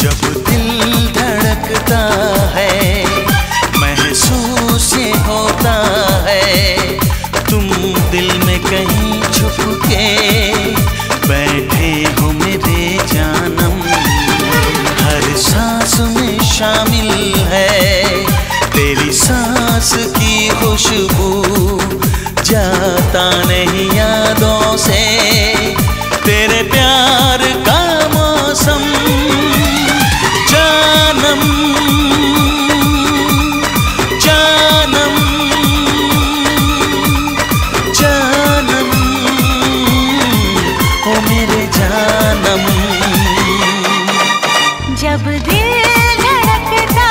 जब दिल धड़कता है, महसूस होता है, तुम दिल में कहीं छुप के बैठे हो मेरे जानम। हर सांस में शामिल है, तेरी सांस की खुशबू जाता नहीं यादों ध्यानम जब दिल धड़कता